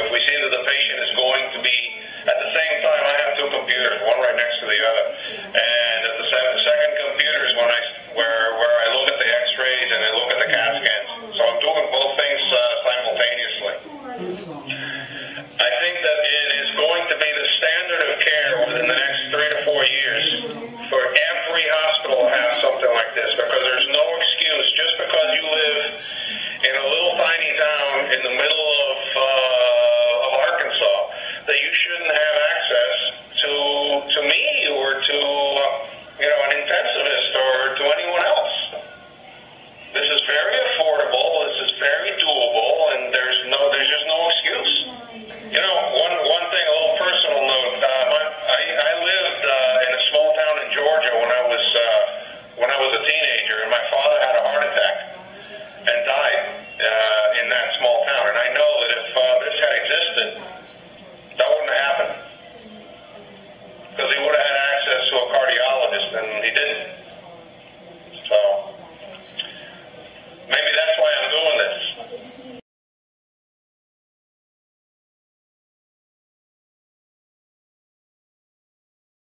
if we see that the patient is going to be, at the same time, I have two computers, one right next to the other. And at the second, computer is when I, where, where I look at the x-rays and I look at the CAT scans. So I'm doing both things uh, simultaneously. I think that it is going to be the standard of care within the next three to four years for every hospital to have something like this because there's no excuse just because you live in a little tiny town in the middle So maybe